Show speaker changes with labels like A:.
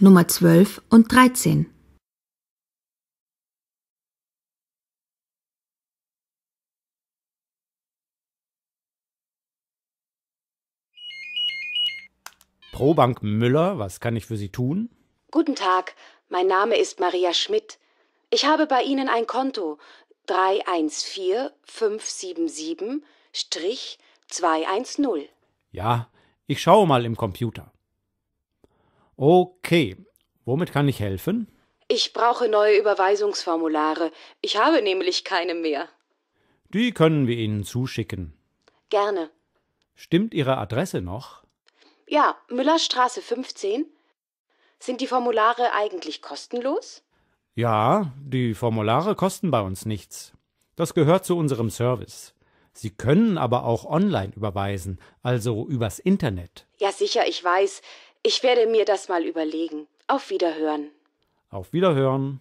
A: Nummer 12 und 13.
B: Probank Müller, was kann ich für Sie tun?
C: Guten Tag, mein Name ist Maria Schmidt. Ich habe bei Ihnen ein Konto 314577-210.
B: Ja, ich schaue mal im Computer. Okay, womit kann ich helfen?
C: Ich brauche neue Überweisungsformulare. Ich habe nämlich keine mehr.
B: Die können wir Ihnen zuschicken.
C: Gerne.
B: Stimmt Ihre Adresse noch?
C: Ja, Müllerstraße 15. Sind die Formulare eigentlich kostenlos?
B: Ja, die Formulare kosten bei uns nichts. Das gehört zu unserem Service. Sie können aber auch online überweisen, also übers Internet.
C: Ja, sicher, ich weiß. Ich werde mir das mal überlegen. Auf Wiederhören.
B: Auf Wiederhören.